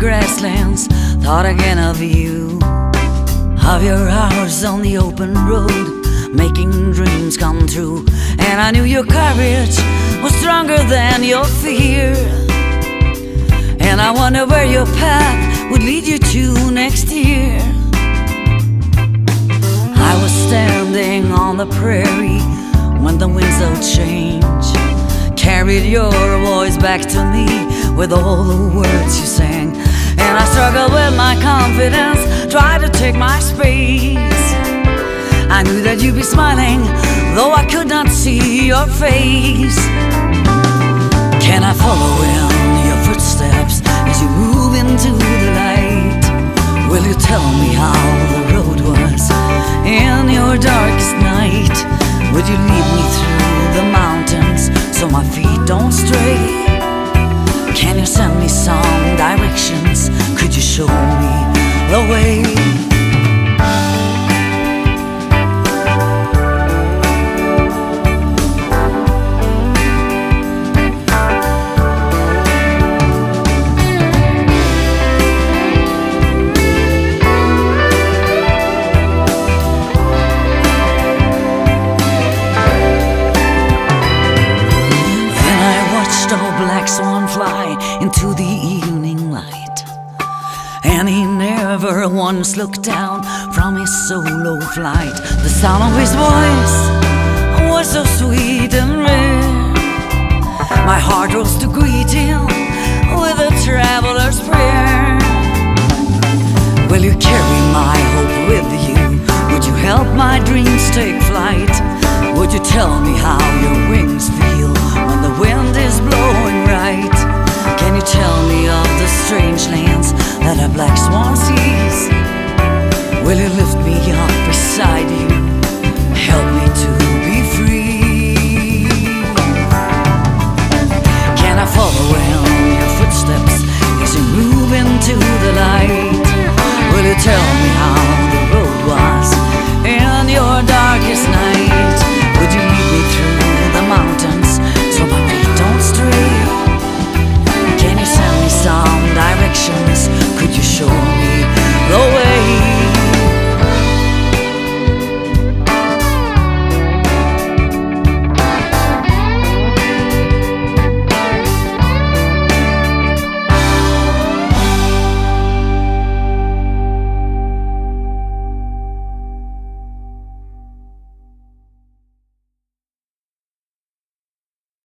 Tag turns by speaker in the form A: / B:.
A: grasslands, thought again of you. Of your hours on the open road, making dreams come true. And I knew your courage was stronger than your fear. And I wonder where your path would lead you to next year. I was standing on the prairie when the winds of change carried your voice back to me with all the words you sang. And I struggled with my confidence, tried to take my space. I knew that you'd be smiling, though I could not see your face. Can I follow in your footsteps as you move into the light? Will you tell me how the road was in your darkest night? Would you lead me my feet don't stray? Can you send me some directions? Could you show me the way? Watched black swan fly into the evening light. And he never once looked down from his solo flight. The sound of his voice was so sweet and rare. My heart rose to greet him with a traveler's prayer. Will you carry my hope with you? Would you help my dreams take flight? Would you tell me how your wings feel